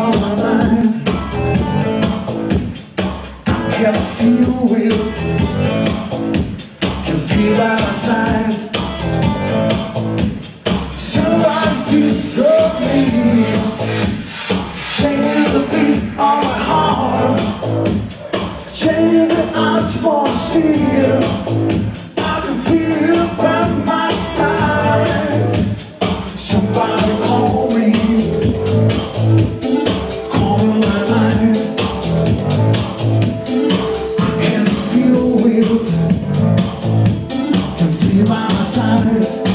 on my mind I can feel you. Can feel by my side So I Change the beat of my heart Change the atmosphere I can feel by my side Somebody call silence.